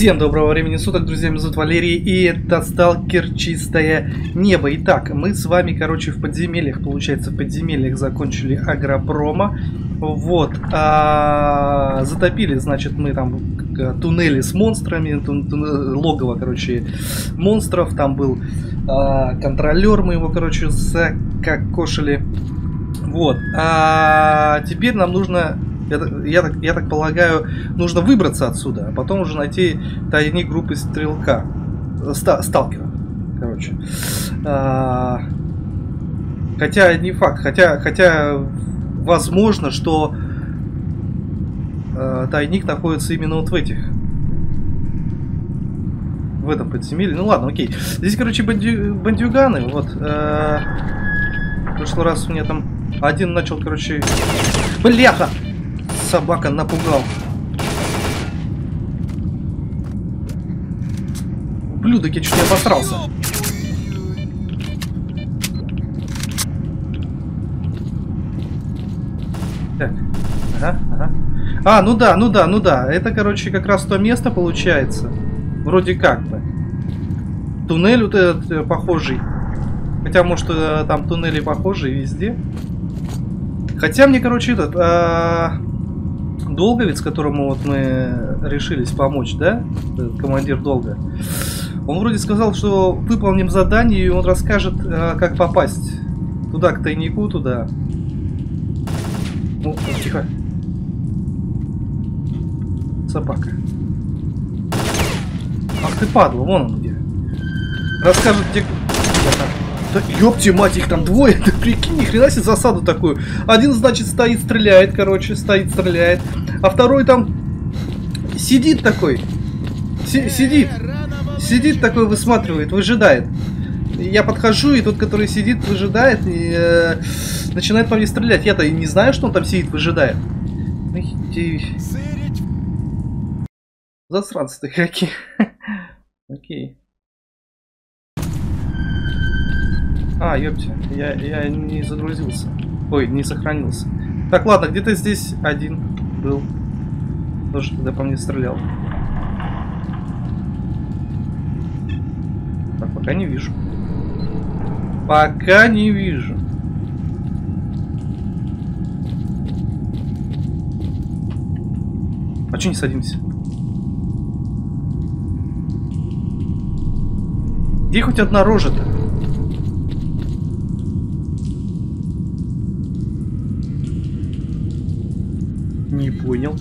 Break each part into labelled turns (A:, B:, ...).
A: Всем доброго времени суток, друзья, меня зовут Валерий, и это Сталкер Чистое Небо. Итак, мы с вами, короче, в подземельях, получается, в подземельях закончили агропрома. Вот, а, затопили, значит, мы там туннели с монстрами, тун, тун, логово, короче, монстров. Там был а, контролер, мы его, короче, закокошили. Вот, а теперь нам нужно я, так, я так полагаю, нужно выбраться отсюда, а потом уже найти тайник группы стрелка. Ста, сталкера. Короче. А, хотя не факт. Хотя, хотя возможно, что а, тайник находится именно вот в этих. В этом подземелье. Ну ладно, окей. Здесь, короче, банди, бандюганы. Вот. А, в прошлый раз у меня там один начал, короче... Бляха! Собака напугал. Блюдок, я чуть не обосрался. А, ну да, ну да, ну да. Это, короче, как раз то место получается. Вроде как бы. Туннель вот этот э, похожий. Хотя, может, э, там туннели похожие везде. Хотя мне, короче, этот... А Долговец, которому вот мы решились помочь, да? Командир Долга. Он вроде сказал, что выполним задание, и он расскажет, э, как попасть туда, к тайнику, туда. Ну, тихо. Собака. Ах ты падла, вон он где. Расскажет, где... Да ёпти мать, их там двое, ты прикинь, ни хрена себе засаду такую. Один, значит, стоит, стреляет, короче, стоит, стреляет. А второй там сидит такой, си сидит, сидит такой, высматривает, выжидает. Я подхожу, и тот, который сидит, выжидает, и э, начинает по мне стрелять. Я-то и не знаю, что он там сидит, выжидает. Засранцы ты какие. Окей. А, ёпте, я, я не загрузился. Ой, не сохранился. Так, ладно, где-то здесь один был. Тоже тогда по мне стрелял. Так, пока не вижу. Пока не вижу. А что не садимся? Где хоть одна рожа-то? Не понял.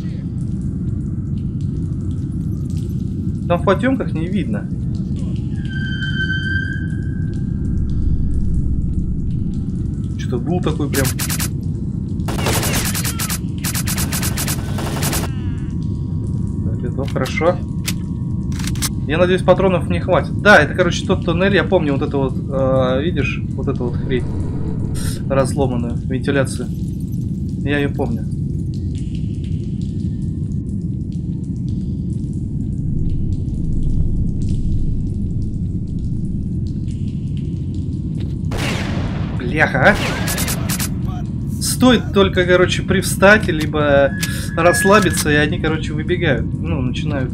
A: Там в потемках не видно. Что-то был такой прям... Так, это хорошо. Я надеюсь, патронов не хватит. Да, это, короче, тот туннель, я помню вот это вот, э, видишь, вот эту вот хрень разломанную, вентиляцию. Я ее помню. Бляха, а? Стоит только, короче, привстать, либо расслабиться, и они, короче, выбегают. Ну, начинают...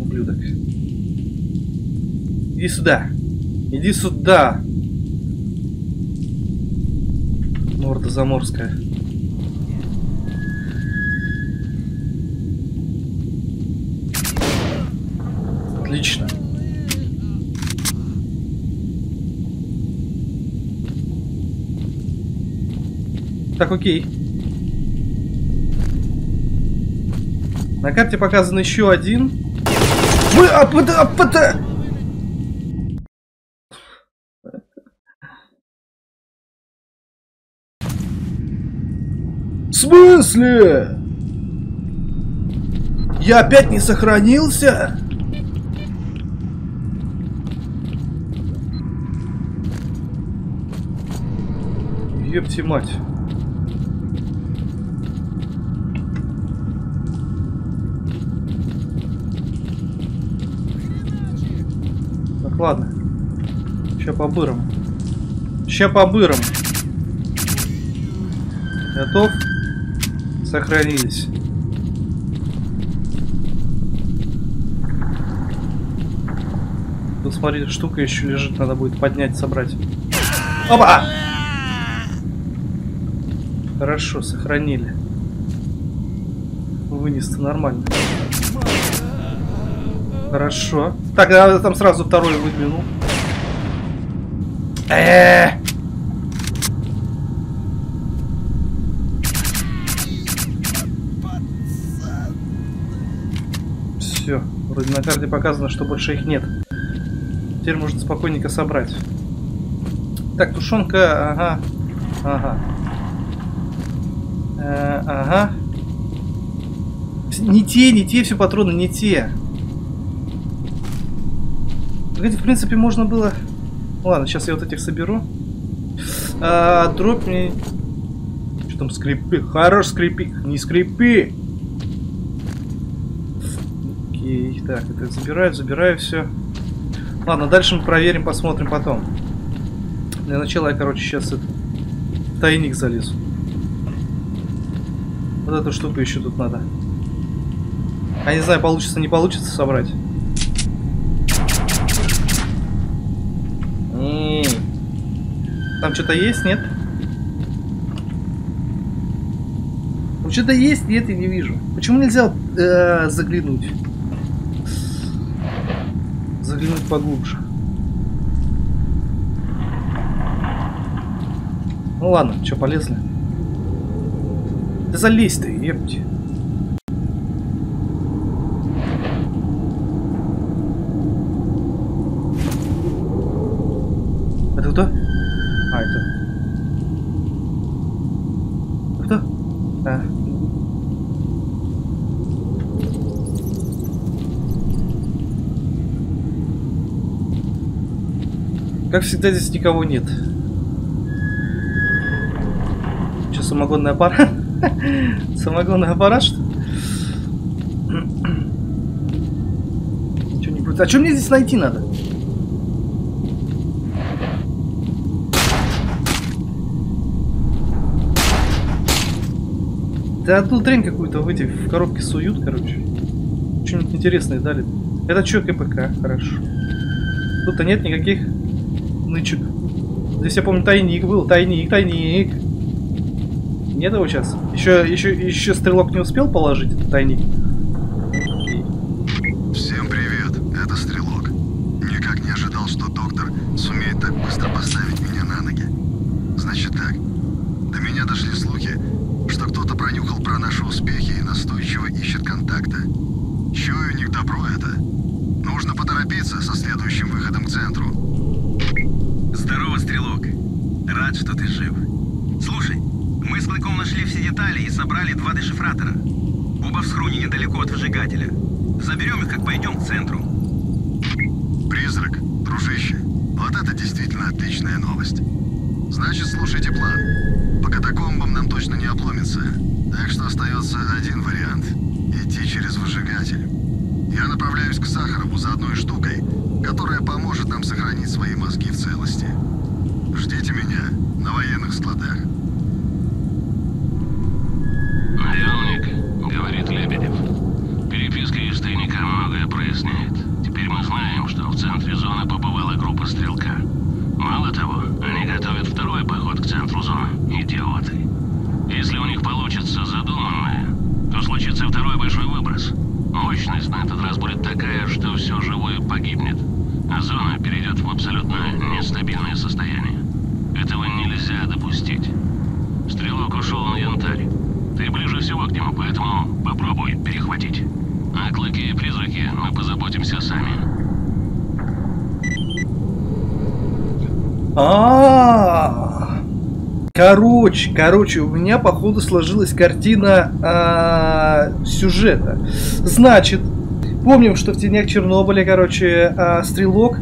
A: Ублюдок. Иди сюда. Иди сюда. Морда заморская. Отлично. Так, окей. На карте показан еще один. Вы, а, а, а, В смысле? Я опять не сохранился? Епти мать. Ладно. Ща по-бырому. Ща по-бырому. Готов? Сохранились. Тут смотри, штука еще лежит, надо будет поднять, собрать. Опа! Хорошо, сохранили. Вынести нормально. Хорошо. Так, я там сразу второй выглянул. -э -э! Все, вроде на карте показано, что больше их нет. Теперь можно спокойненько собрать. Так, тушенка, ага, ага. Э, ага. Не те, не те все патроны, не те. Погоди, в принципе, можно было... Ладно, сейчас я вот этих соберу. А, дробь мне... Что там скрипи? Хорош скрипи. Не скрипи. Окей, так, это забираю, забираю все. Ладно, дальше мы проверим, посмотрим потом. Для начала я, короче, сейчас это... тайник залезу. Вот эту штуку еще тут надо. Я не знаю, получится, не получится собрать. Там что-то есть, нет? Ну что-то есть, нет, я не вижу. Почему нельзя э, заглянуть? Заглянуть поглубже. Ну ладно, что, полезли? Да залезь ты, ебать. Это кто? А, это... Кто? А. Как всегда, здесь никого нет. Что, самогонный аппарат? Самогонный аппарат, что Ничего не будет. А что мне здесь найти надо? Да одну дрянь какую-то в эти в коробке суют, короче. Что-нибудь интересное дали. Это что, КПК? Хорошо. Тут-то нет никаких нычек. Здесь я помню тайник был. Тайник, тайник. Нет его сейчас? Еще, еще, еще стрелок не успел положить этот тайник?
B: Всем привет, это Стрелок. Никак не ожидал, что доктор сумеет так быстро поставить меня на ноги. Значит так, до меня дошли слухи, что кто-то пронюхал про наши успехи и настойчиво ищет контакта. Чую, не к добру это. Нужно поторопиться со следующим выходом к центру.
C: Здорово, Стрелок. Рад, что ты жив. Слушай, мы с Клыком нашли все детали и собрали два дешифратора. Оба в схроне недалеко от выжигателя. Заберем их, как пойдем к центру.
B: Призрак, дружище, вот это действительно отличная новость. Значит, слушайте план. По катакомбам нам точно не обломится. Так что остается один вариант. Идти через выжигатель. Я направляюсь к Сахарову за одной штукой, которая поможет нам сохранить свои мозги в целости. Ждите меня на военных складах.
D: «Наемник», — говорит Лебедев. Переписка из тайника проясняет. Теперь мы знаем, что в центре зоны побывала группа стрелка. Мало того, они готовят второй поход к центру зоны. Идиоты. Если у них получится задуманное, то случится второй большой выброс. Мощность на этот раз будет такая, что все живое погибнет. А зона перейдет в абсолютно нестабильное состояние. Этого нельзя допустить. Стрелок ушел на янтарь. Ты ближе всего к нему, поэтому попробуй перехватить. А клыки и призраки мы позаботимся сами.
A: А, Короче, короче, у меня походу сложилась картина а, сюжета. Значит, помним, что в тенях Чернобыля, короче, а, стрелок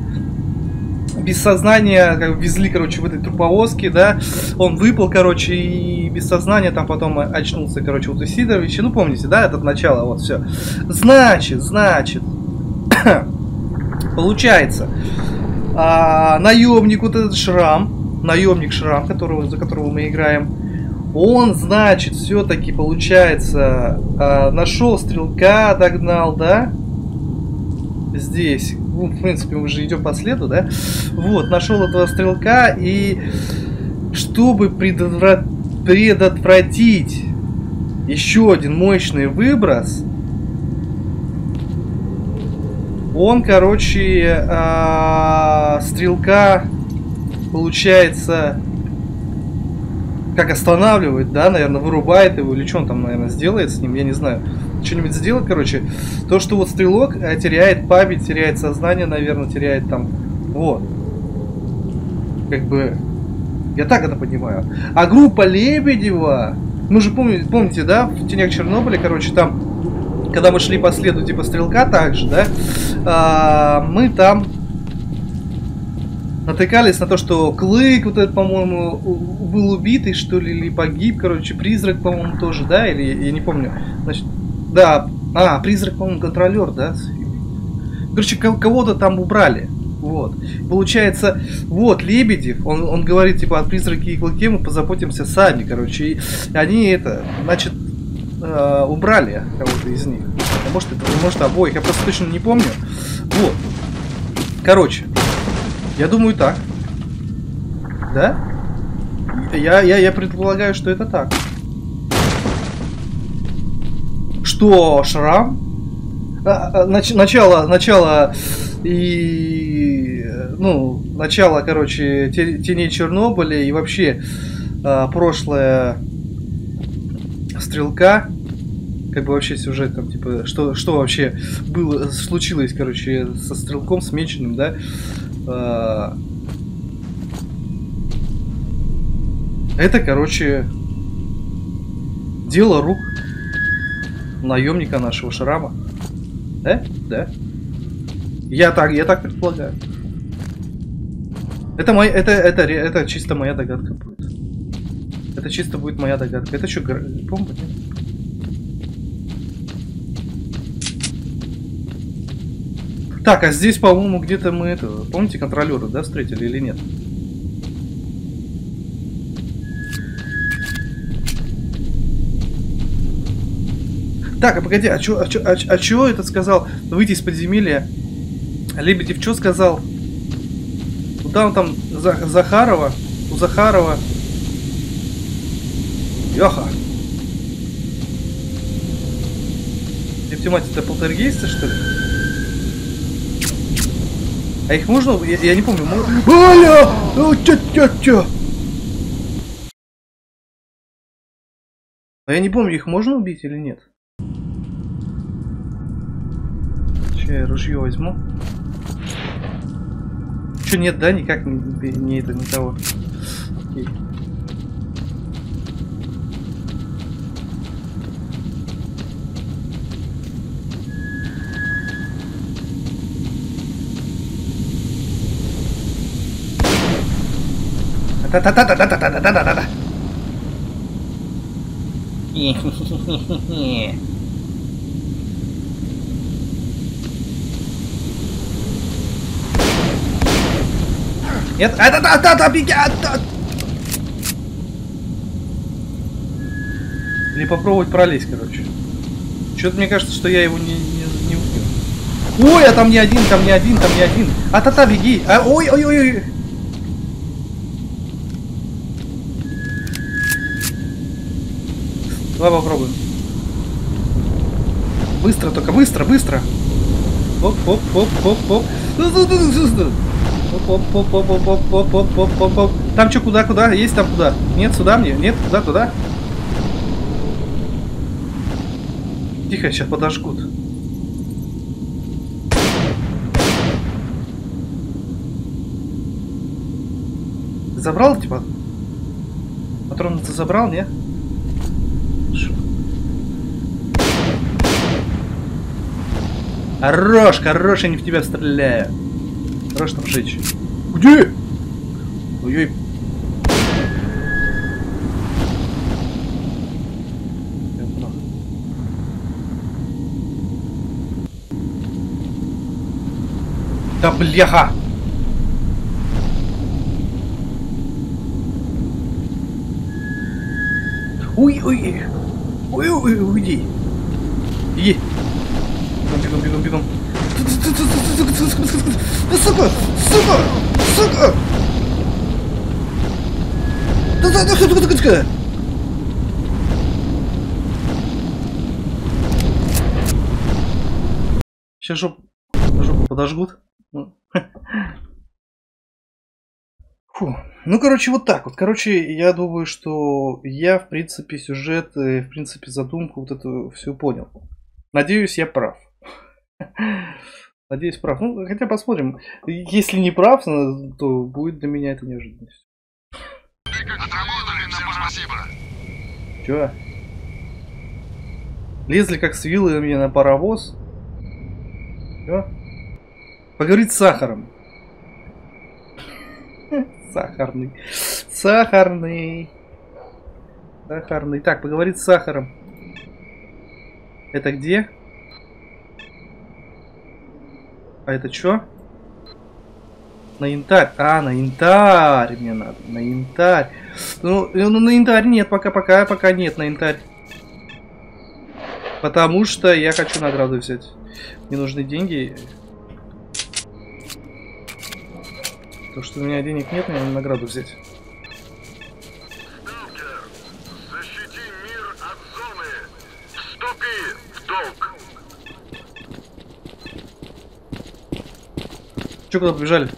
A: без сознания как, везли, короче, в этой труповозке, да, он выпал, короче, и без сознания там потом очнулся, короче, вот у Сидоровича, ну, помните, да, это начало, вот, все. Значит, значит, получается, а, наемник, вот этот шрам, наемник шрам, которого, за которого мы играем, Он, значит, все-таки, получается, э, нашел стрелка, догнал, да? Здесь. Ну, в принципе, мы уже идем по следу, да? Вот, нашел этого стрелка и чтобы предотвра- предотвратить еще один мощный выброс, он, короче, а, стрелка, получается, как останавливает, да, наверное, вырубает его, или что он там, наверное, сделает с ним, я не знаю. Что-нибудь сделать, короче. То, что вот стрелок э, теряет память, теряет сознание, наверное, теряет там, вот. Как бы, я так это понимаю. А группа Лебедева, мы же помните, помните, да, в тенях Чернобыля, короче, там когда мы шли по следу типа стрелка также, да, а, мы там натыкались на то, что Клык, вот этот, по-моему, был убитый, что ли, или погиб, короче, Призрак, по-моему, тоже, да, или я не помню. Значит, да, а, Призрак, по-моему, контролер, да. Короче, ко- кого-то там убрали. Вот. Получается, вот, Лебедев, он, он говорит, типа, от призраки и клыке мы позаботимся сами, короче. И они это, значит, э, убрали кого-то из них. А может, это, может, обоих, я просто точно не помню. Вот. Короче, я думаю так. Да? Я, я, я предполагаю, что это так. Что шрам? А, а, нач- начало, начало и э, ну начало, короче, те- теней Чернобыля и вообще а, прошлое стрелка, как бы вообще сюжет там типа что что вообще было случилось, короче, со стрелком с меченым, да? А, это, короче, дело рук наемника нашего шрама. Да? Да. Я так, я так предполагаю. Это моя, это, это, это чисто моя догадка будет. Это чисто будет моя догадка. Это что, бомба? нет? Так, а здесь, по-моему, где-то мы это, помните, контролеры, да, встретили или нет? Так, а погоди, а чё, а чё, а, а чё этот сказал выйти из подземелья? Лебедев что сказал? Куда он там За- Захарова? У Захарова. Йоха. Ептимать, это полтергейсты, что ли? А их можно? Я, я не помню. мо- Оля! Ну, чё, чё, чё? А я не помню, их можно убить или нет? Я ружье возьму. Че нет, да, никак не, не это, не того. Окей. Та-та-та-та-та-та-та-та-та-та. Нет, а, да, да, да, беги, а, да. Или попробовать пролезть, короче. Что-то мне кажется, что я его не, не, не убью. Ой, а там не один, там не один, там не один. А та-та, беги. А, ой, ой, ой, ой. Давай попробуем. Быстро, только быстро, быстро. Оп, оп, оп, оп, оп. Оп, оп, оп, оп, оп, оп, оп, оп, оп, оп, оп. Там что, куда, куда? Есть там куда? Нет, сюда мне? Нет, туда, туда? Тихо, сейчас подожгут. Забрал, типа? Патрон ты забрал, не? Хорошо. Хорош, хорош, я не в тебя стреляю. Страшно вжечь. Где? Ой-ой. Да бляха! Ой-ой-ой! Ой-ой, уйди! Да сука, сука, сука. Да, да, да, да, да, да. Сейчас жопу, жопу подожгут. Ну. Фу. Ну, короче, вот так вот. Короче, я думаю, что я, в принципе, сюжет, в принципе, задумку вот эту все понял. Надеюсь, я прав. Надеюсь, прав. Ну, хотя посмотрим. Если не прав, то будет для меня это неожиданность.
B: Отработали, всем спасибо.
A: Чё? Лезли как с вилы мне на паровоз. Чё? Поговорить с сахаром. Сахарный. Сахарный. Сахарный. Так, поговорить с сахаром. Это где? А это что? На янтарь. А, на янтарь мне надо. На янтарь. Ну, ну на янтарь нет, пока, пока, пока нет на янтарь. Потому что я хочу награду взять. Мне нужны деньги. То, что у меня денег нет, мне надо награду взять.
B: Сталкер, защити мир от зоны. Вступи в долг.
A: Че куда побежали?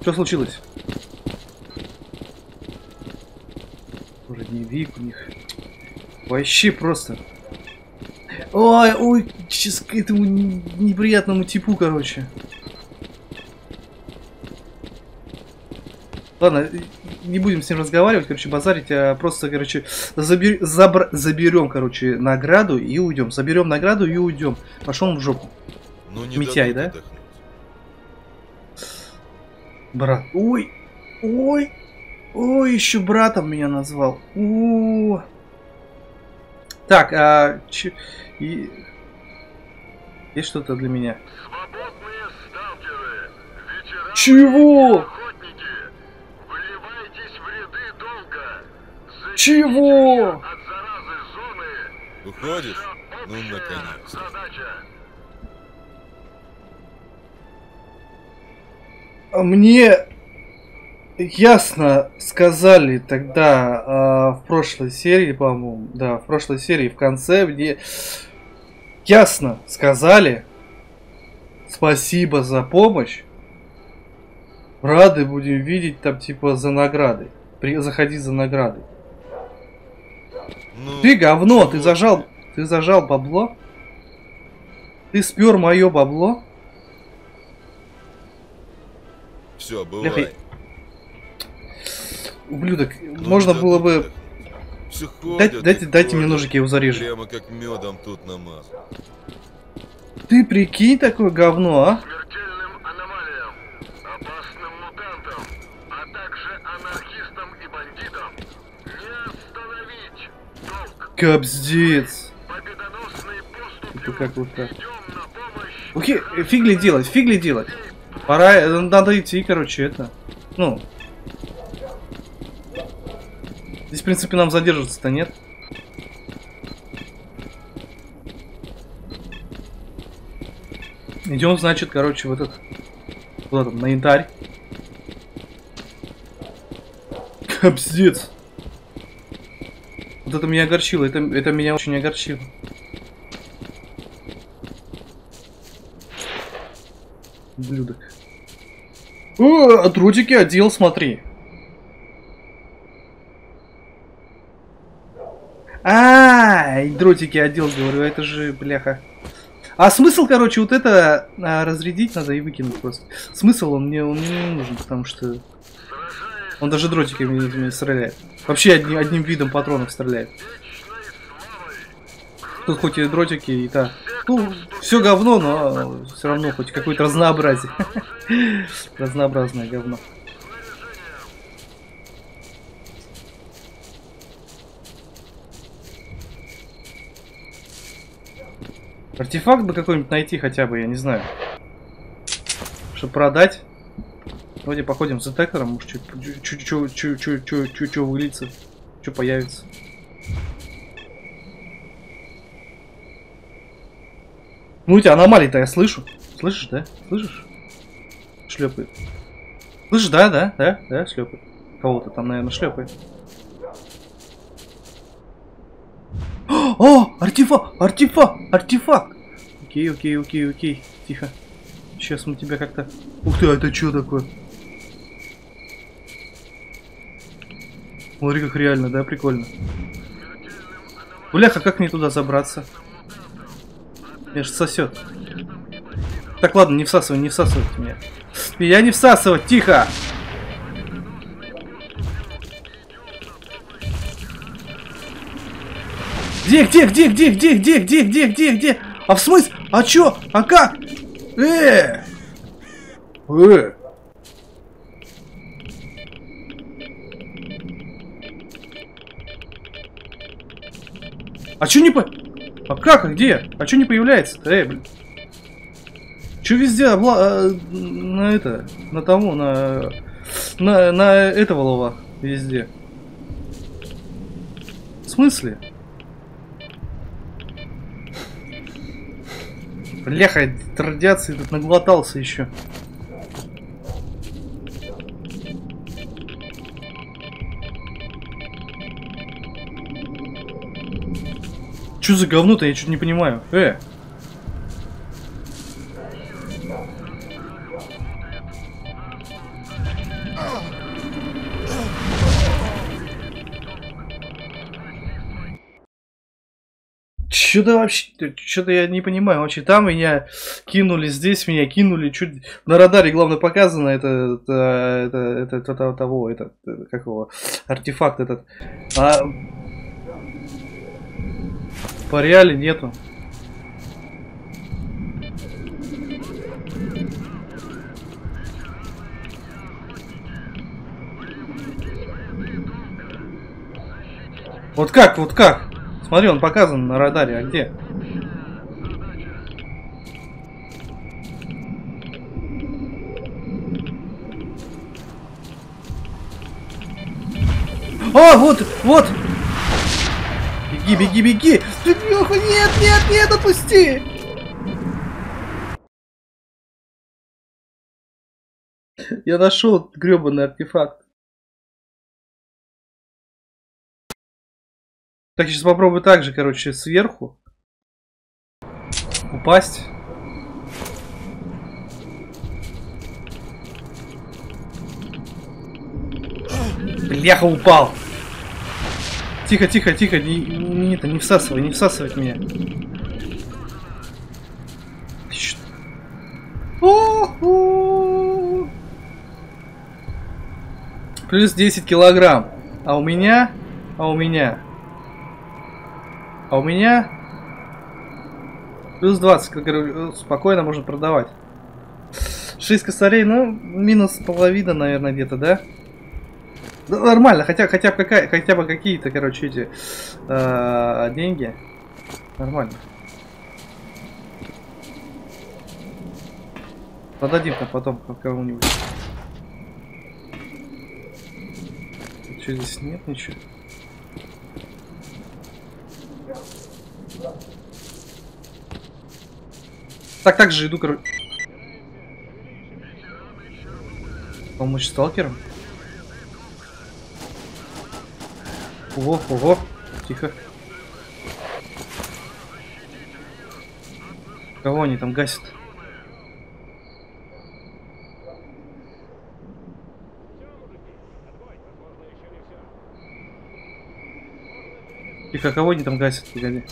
A: Что случилось? Уже дневник у них. Вообще просто. Ой, ой, сейчас к этому не- неприятному типу, короче. Ладно, не будем с ним разговаривать, короче, базарить, а просто, короче, забер- забр- заберем, короче, награду и уйдем. Заберем награду и уйдем. Пошел в жопу.
E: Ну не
A: Митяй, да?
E: отдохнуть.
A: Брат. Ой, ой, ой, еще братом меня назвал. О. Так, а че- и- есть что-то для меня? Чего? Чего?
E: Уходишь? Ну, наконец-то.
A: Мне ясно сказали тогда а, в прошлой серии, по-моему, да, в прошлой серии в конце, мне ясно сказали спасибо за помощь. Рады будем видеть там типа за награды. При, заходи за наградой.
E: Ну,
A: Ты говно, ты зажал,
E: ты?
A: ты зажал бабло? Ты спер мое бабло?
E: Все,
A: Бляха,
E: бывай.
A: Ублюдок,
E: Ну,
A: можно
E: не
A: было бы...
E: отдохнуть. Всё
A: Дайте,
E: ходят
A: дайте,
E: и
A: дайте мне
E: ходят.
A: ножик, я его зарежу.
E: Прямо как медом тут намазал.
A: Ты прикинь такое говно, а?
B: А также анархистам и бандитам не остановить долг.
A: Капздец.
B: Победоносной поступью
A: Это как вот так. Окей, э, фиг ли делать, фиг ли делать. Пора, э, надо идти, короче, это. Ну. Здесь, в принципе, нам задерживаться-то нет. Идем, значит, короче, в этот... Куда там, на янтарь. Капздец. Вот это меня огорчило, это, это меня очень огорчило. Блюдок. О, а дротики одел, смотри. А, дротики одел, говорю, это же, бляха. А смысл, короче, вот это а, разрядить надо и выкинуть просто. Смысл он мне, он мне не нужен, потому что он даже дротиками не, стреляет. Вообще одним, одним видом патронов стреляет. Тут хоть и дротики, и та. Ну, все говно, но все равно хоть какое-то разнообразие. Разнообразное говно. Артефакт бы какой-нибудь найти хотя бы, я не знаю. Чтобы продать. Давайте походим за текером, может что выльется, что появится. Ну, у тебя аномалии-то я слышу. Слышишь, да? Слышишь? Шлепает. Слышишь, да, да, да, да, шлепает. Кого-то там, наверное, шлепает. О, артефакт, артефакт, артефакт. Окей, окей, окей, окей. Тихо. Сейчас мы тебя как-то... Ух ты, а это что такое? Смотри, как реально, да, прикольно. Бляха, как мне туда забраться? Меня же сосет. Так, ладно, не всасывай, не всасывайте меня. Меня не всасывать, тихо! Где, где, где, где, где, где, где, где, где, где? А в смысле? А чё? А как? Э! Э! А чё не по... А как, а где? А чё не появляется-то? Эй, блин. Чё везде обла... э, на это... На того, на... На, на этого лова везде. В смысле? Бляха, радиации тут наглотался еще. Что за говно-то? Я что-то не понимаю. Э! Что-то вообще, что-то я не понимаю. Вообще там меня кинули, здесь меня кинули, чуть на радаре, главное, показано это, это, это, это, это того, это, как его, артефакт этот. А по реале нету. Вот как, вот как? Смотри, он показан на радаре, а где? А, вот, вот! Беги, беги, беги! Нет, нет, нет, отпусти! Я нашел гребаный артефакт. Так, сейчас попробую так же, короче, сверху. Упасть. Бляха, упал. Тихо, тихо, тихо, не, не, это, не всасывай, не всасывать меня. Плюс 10 килограмм. А у меня... А у меня... А у меня... Плюс 20, как говорю, спокойно можно продавать. 6 косарей, ну, минус половина, наверное, где-то, да? Ну, нормально, хотя, хотя, какая, хотя бы какие-то, короче, эти э, деньги. Нормально. Продадим-то потом кому-нибудь. Что здесь нет ничего? Так, так же иду, короче. Помочь сталкерам? Ого, ого, тихо. Кого они там гасят? Тихо, кого они там гасят? Погоди.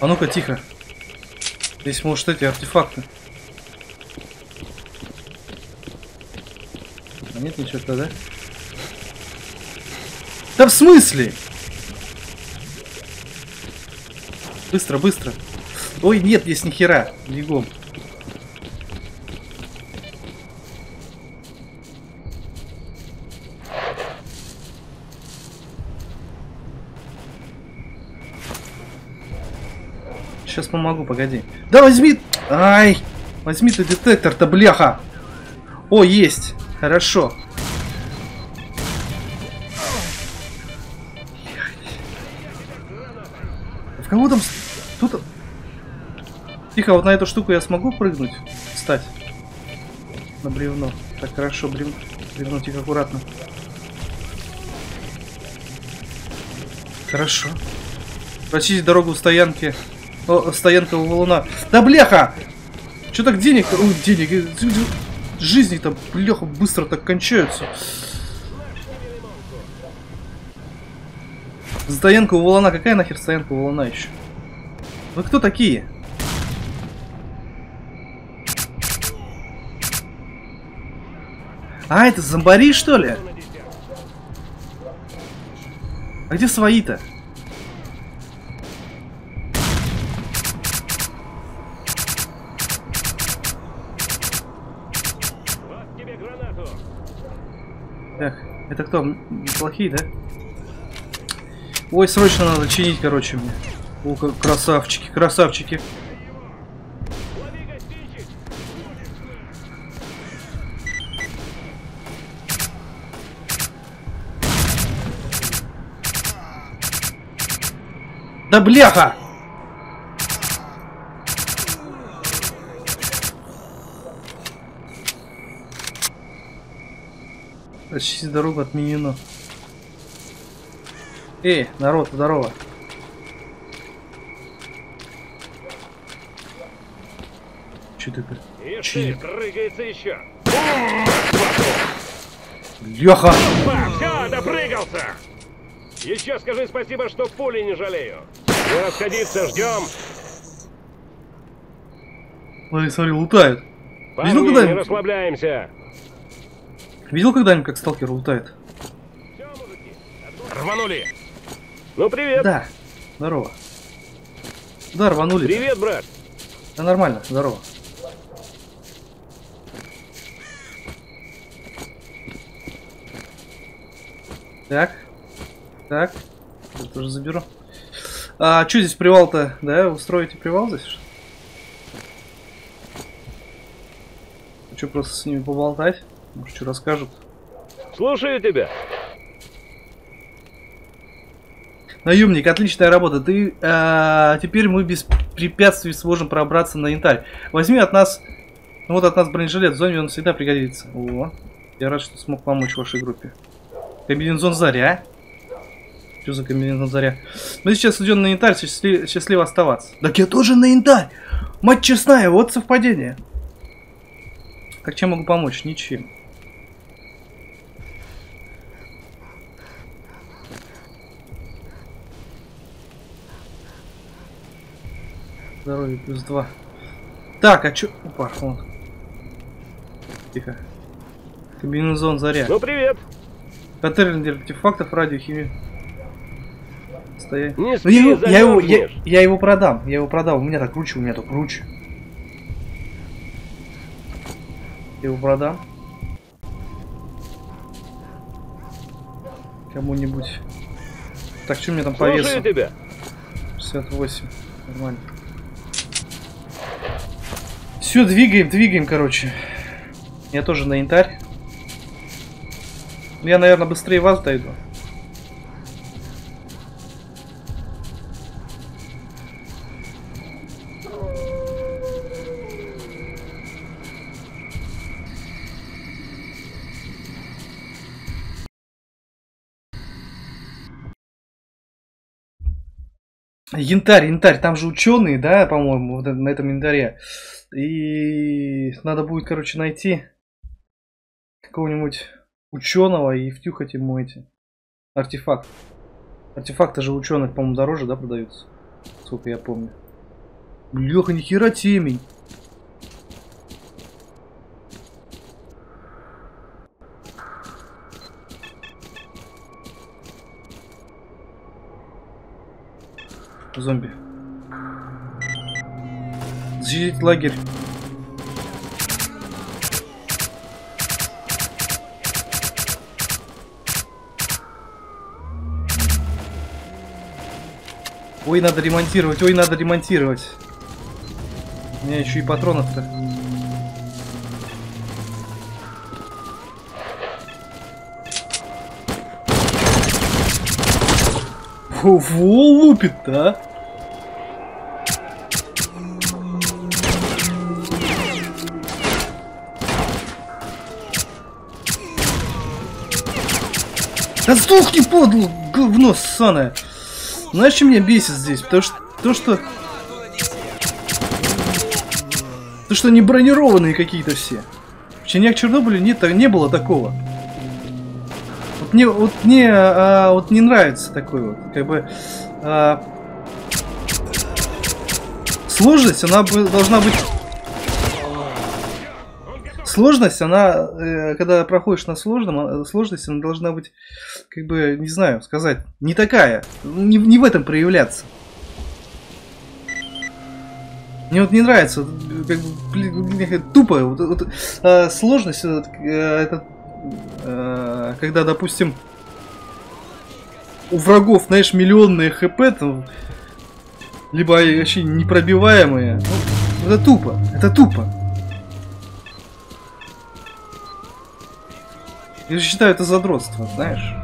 A: А ну-ка, тихо. Здесь, может, эти артефакты. Нет ничего тогда? Да в смысле? Быстро, быстро. Ой, нет, здесь ни хера. Бегом. Сейчас помогу, погоди. Да возьми... Ай! Возьми ты детектор-то, бляха! О, есть! Хорошо. кого там? Тут... Тихо, вот на эту штуку я смогу прыгнуть? Встать? На бревно. Так, хорошо, брев... бревно, тихо, аккуратно. Хорошо. Прочистить дорогу в стоянке. О, стоянка у валуна. Да бляха! Че так денег? Ой, денег. Жизни там, бляха, быстро так кончаются. Стоянка у валуна. Какая нахер стоянка у валуна еще? Вы кто такие? А, это зомбари, что ли? А где свои-то? Это кто? М, Плохие, да? Ой, срочно надо чинить, короче, мне. О, как красавчики, красавчики. Да бляха! Очистить дорогу отменено. Эй, народ, здорово. Че ты?
F: Ишь ты, прыгается еще.
A: Леха!
F: Все, допрыгался. Еще скажи спасибо, что пули не жалею. Не расходиться, ждем.
A: Смотри, смотри, лутает.
F: Парни, не расслабляемся.
A: Видел когда-нибудь, как сталкер лутает?
F: Рванули. Ну, привет.
A: Да. Здорово. Да, рванули.
F: Привет, брат.
A: Да нормально, здорово. Так. Так. Я тоже заберу. А что здесь привал-то? Да, устроите привал здесь? Хочу просто с ними поболтать. Может, что расскажут.
F: Слушаю тебя.
A: Наемник, отличная работа. Ты а, теперь мы без препятствий сможем пробраться на янтарь. Возьми от нас, ну вот от нас бронежилет, в зоне он всегда пригодится. О, я рад, что смог помочь вашей группе. Комбинезон Заря. Что за комбинезон Заря? Мы сейчас идем на янтарь, счастливо, счастливо оставаться. Так я тоже на янтарь! Мать честная, вот совпадение. Так чем могу помочь? Ничем. Здоровье плюс 2. Так, а чё? Опа, вон. Тихо. Комбинезон заря.
F: Ну, привет.
A: Контейнер артефактов, радиохимии. Стоять.
F: Не
A: Ну, я, его, я, его, я, его продам. Я его продал. У меня так круче, у меня так круче. Я его продам. Кому-нибудь. Так, что мне там по весу?
F: Тебя.
A: 68. Нормально. Все, двигаем, двигаем, короче. Я тоже на янтарь. Я, наверное, быстрее вас дойду. Янтарь, янтарь, там же ученые, да, по-моему, вот на этом янтаре. И надо будет, короче, найти какого-нибудь ученого и втюхать ему эти артефакты. Артефакты же ученых, по-моему, дороже, да, продаются? Сколько я помню. Леха, нихера темень. Зомби. Защитить лагерь. Ой, надо ремонтировать, ой, надо ремонтировать. У меня еще и патронов-то. Во, во лупит, Сдохни, подло, говно ссаное. Знаешь, что меня бесит здесь? Потому что... То, что... То, что они бронированные какие-то все. В Чиняк Чернобыле нет, не было такого. Вот мне, вот мне, а, вот не нравится такой вот, как бы... а, сложность, она должна быть... Сложность, она, э, когда проходишь на сложном, э, сложность, она должна быть, как бы, не знаю, сказать, не такая, не, не в этом проявляться. Мне вот не нравится, как бы, тупо, вот, вот, э, сложность, вот, э, это, э, когда, допустим, у врагов, знаешь, миллионные хп, там, либо вообще непробиваемые. Ну, это тупо, это тупо. Я считаю это задротство, знаешь.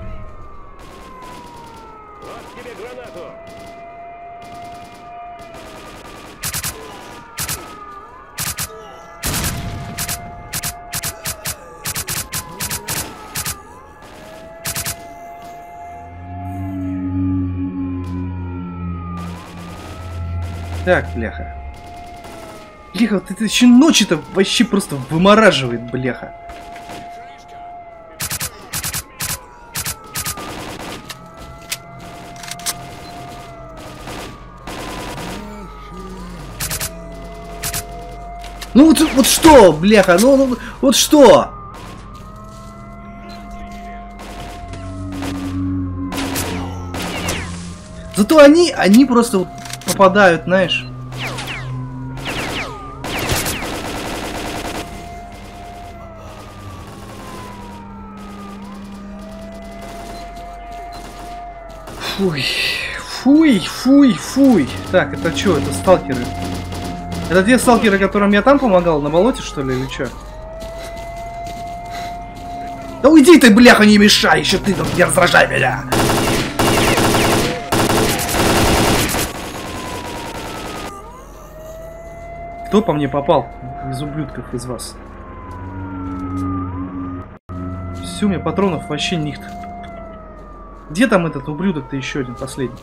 A: Так, бляха. Бляха, вот это еще ночи-то вообще просто вымораживает, бляха. Ну вот, вот что, бляха, ну, ну вот что? Зато они, они просто вот попадают, знаешь. Фуй, фуй, фуй, фуй. Так, это что, это сталкеры? Это те сталкеры, которым я там помогал, на болоте, что ли, или что? Да уйди ты, бляха, не мешай, еще ты тут не раздражай меня! Кто по мне попал из ублюдков из вас? Все, у меня патронов вообще нихт. Где там этот ублюдок-то еще один, последний?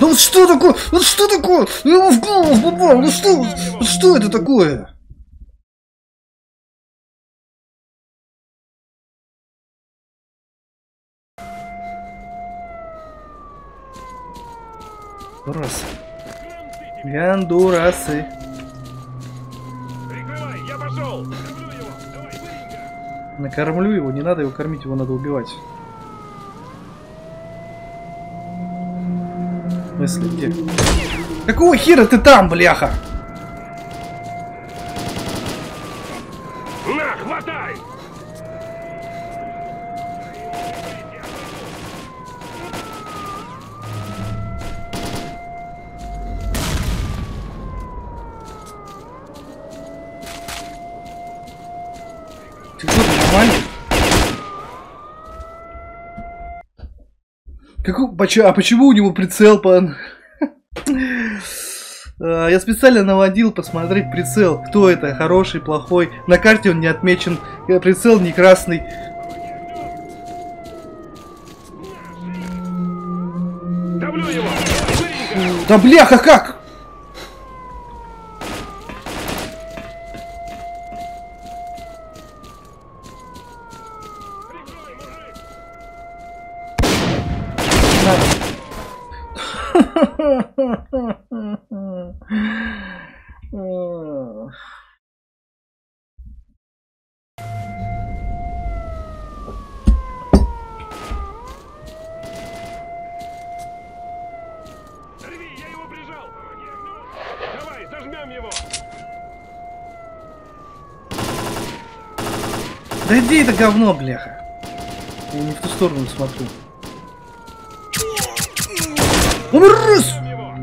A: Ну вот что такое? Вот что его в голову попал. Ну что? Что это такое? Гондурасы. Гондурасы.
F: Прикрывай, я пошел. Люблю его. Давай, быстренько.
A: Накормлю его, не надо его кормить, его надо убивать. В смысле, где? Какого хера ты там, бляха?
F: На, хватай!
A: Ты что, нормальный? Почему, а почему у него прицел, пан? А, Я специально наводил посмотреть прицел, кто это, хороший, плохой. На карте он не отмечен, э, прицел не красный. Да бляха, как?
F: Прикрой, мужик. Рви, я его прижал. Помоги огню. Давай, зажмем его.
A: Да иди это говно, бляха. Я не в ту сторону смотрю.
F: Его.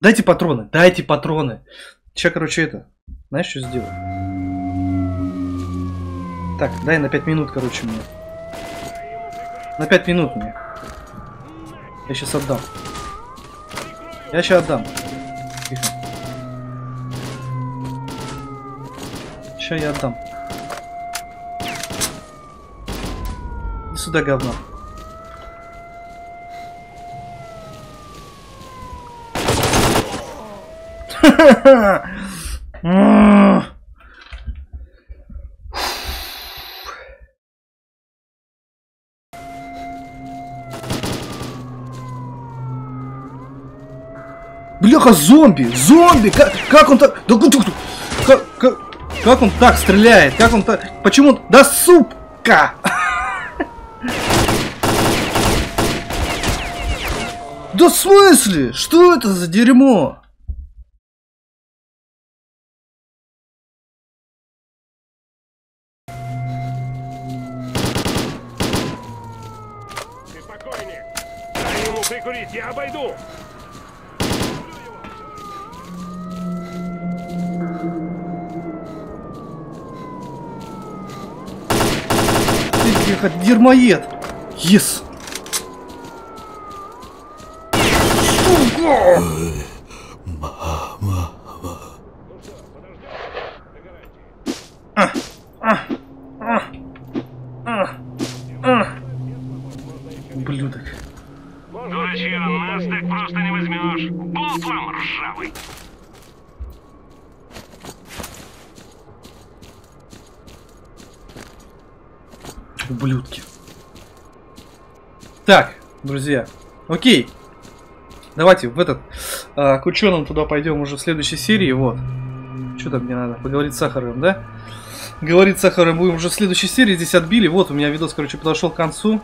A: Дайте патроны, дайте патроны. Сейчас, короче, это. Знаешь, что сделаю? Так, дай на 5 минут, короче, мне. На 5 минут мне. Я сейчас отдам. Я сейчас отдам. Сейчас я отдам. И сюда говно. Бляха, зомби! Зомби! Как, как он так... Да, как, как, как, он так стреляет? Как он так... Почему... Да сука! Да в смысле? Что это за дерьмо? Дерьмоед! Ес! Сука! Ублюдок.
D: Дурачье, нас так просто не возьмешь. Болт вам ржавый.
A: Ублюдки. Так, друзья. Окей. Давайте в этот а, к ученым туда пойдем уже в следующей серии. Вот. Что там мне надо? Поговорить с Сахаровым, да? Говорить с Сахаровым будем уже в следующей серии. Здесь отбили. Вот у меня видос, короче, подошел к концу.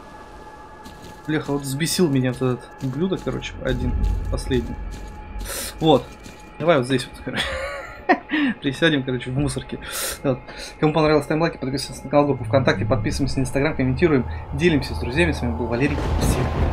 A: Бляха, вот взбесил меня вот этот ублюдок, короче, один, последний. Вот. Давай вот здесь вот, короче. Присядем, короче, в мусорке. Вот. Кому понравилось, ставим лайки, подписывайтесь на канал, группу ВКонтакте, подписываемся на Инстаграм, комментируем, делимся с друзьями. С вами был Валерий. Всем.